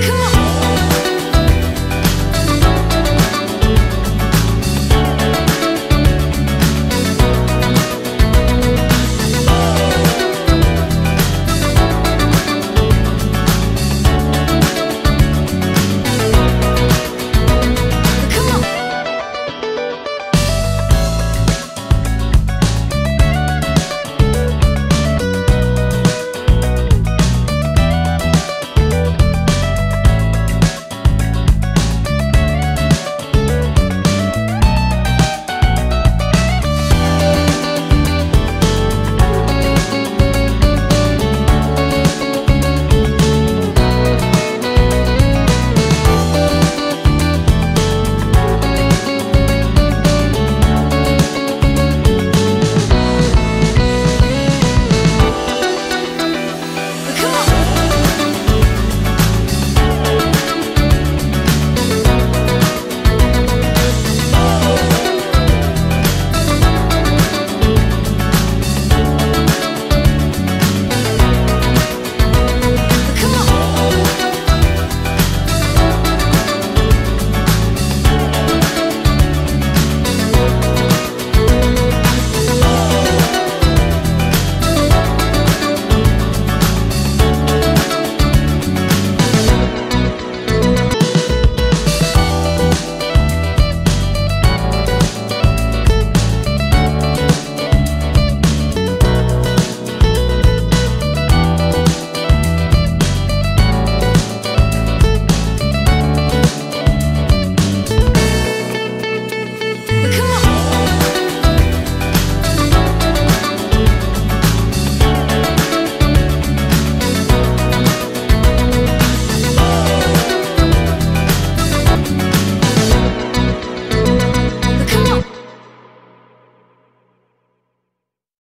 come on.